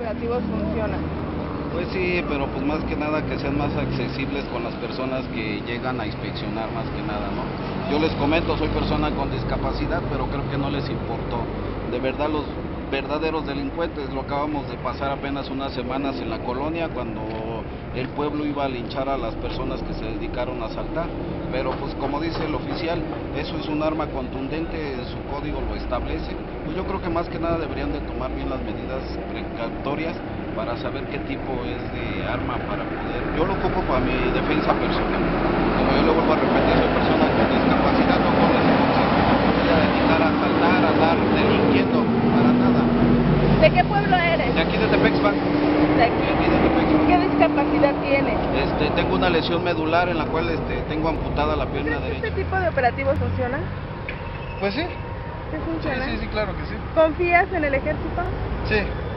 Operativos funcionan. Pues sí, pero pues más que nada que sean más accesibles con las personas que llegan a inspeccionar más que nada, ¿no? Yo les comento, soy persona con discapacidad, pero creo que no les importó. De verdad los verdaderos delincuentes, lo acabamos de pasar apenas unas semanas en la colonia cuando el pueblo iba a linchar a las personas que se dedicaron a asaltar. Pero pues como dice el oficial, eso es un arma contundente, su código lo establece. Pues yo creo que más que nada deberían de tomar bien las medidas precautorias para saber qué tipo es de arma para poder... Yo lo ocupo para mi defensa personal. Como yo lo vuelvo a repetir, soy persona con discapacidad, no con voy a dedicar a asaltar, a andar delinquiendo, para nada. ¿De qué pueblo eres? De aquí de Tepexpan. De aquí. De aquí de Tepexpan. ¿Qué discapacidad tienes? Este, tengo una lesión medular en la cual este, tengo amputada la pierna ¿Crees que derecha. este tipo de operativos funciona? Pues sí, ¿Sí sí, funciona? sí, sí, claro que sí. ¿Confías en el ejército? Sí,